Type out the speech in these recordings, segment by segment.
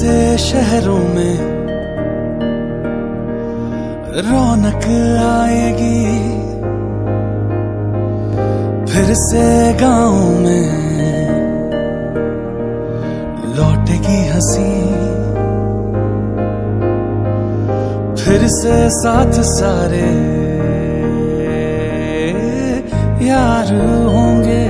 से शहरों में रौनक आएगी। फिर से गाँव में लौटेगी हँसी। फिर से साथ सारे यार होंगे।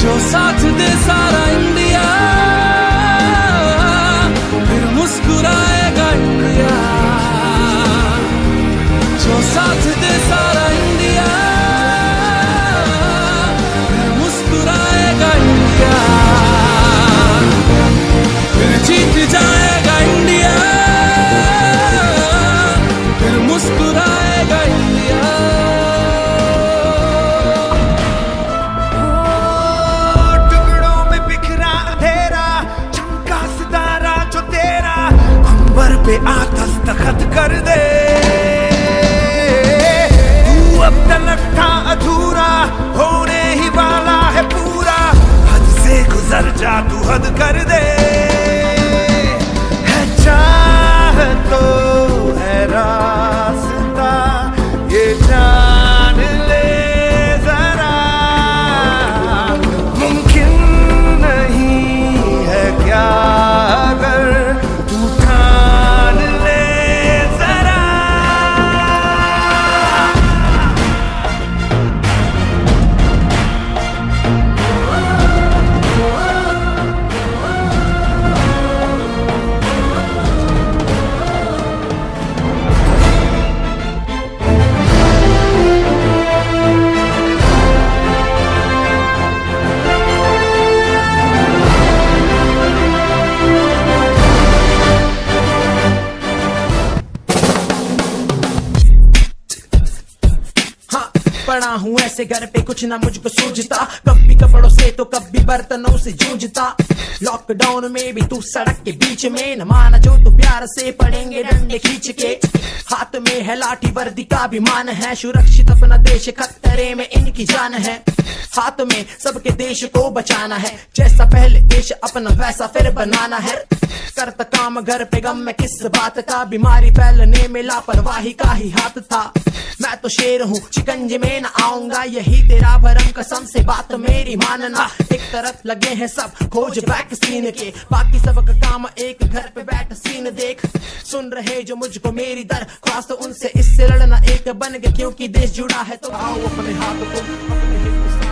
जो साथ दे सारा पे आतस्तखत कर दे। तू अब तलक था अधूरा, होने ही वाला है पूरा। हद से गुजर जा तू हद कर दे। पड़ा हूँ, ऐसे घर पे कुछ ना मुझको सूझता। कभी कपड़ों से तो कभी बर्तनों से जूझता। लॉकडाउन में भी तू सड़क के बीच में न माना जो तू प्यार से पड़ेंगे डंडे खींच के। हाथ में है लाठी वर्दी का भी मान है। सुरक्षित अपना देश खतरे में इनकी जान है। हाथ में सबके देश को बचाना है। जैसा पहले देश अपना, वैसा फिर बनाना है। करता काम घर पे गम में किस बात का? बीमारी फैलने में लापरवाही का ही हाथ था। मैं तो शेर हूँ, चिकंजे में न आऊँगा। यही तेरा भरम कसम से बात मेरी मानना। एक तरफ़ लगे हैं सब खोज वैक्सीन के। बाकी सबका काम एक घर पे बैठ सीन देख। सुन रहे जो मुझको मेरी दर, खास तो उनसे इससे लड़ना एक बन गया। क्योंकि देश जुड़ा है तो आओ अपने हाथ को, अपने